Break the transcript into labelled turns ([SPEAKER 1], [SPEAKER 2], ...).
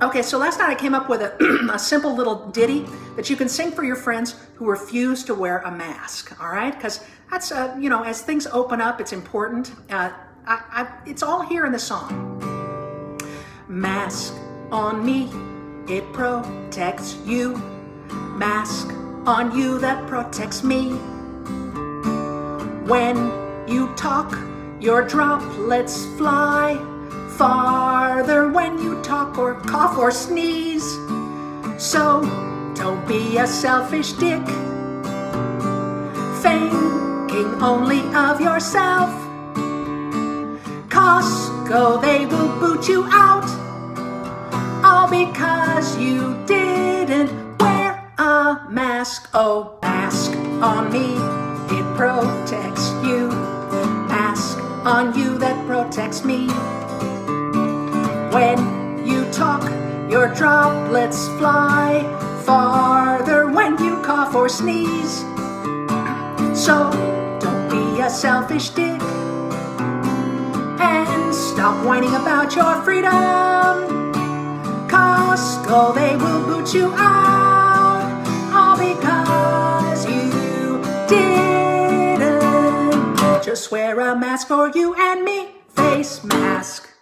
[SPEAKER 1] Okay, so last night I came up with a, a, simple little ditty that you can sing for your friends who refuse to wear a mask, all right? Because that's, uh, you know, as things open up, it's important. Uh, I, I, it's all here in the song. Mask on me, it protects you. Mask on you that protects me. When you talk, your droplets fly farther when you talk or cough or sneeze. So don't be a selfish dick, thinking only of yourself. Costco, they will boot you out, all because you didn't wear a mask. Oh, mask on me, it protects you. Mask on you that protects me. When you talk, your droplets fly farther when you cough or sneeze. So don't be a selfish dick and stop whining about your freedom. Costco, they will boot you out all because you didn't just wear a mask for you and me. Face mask.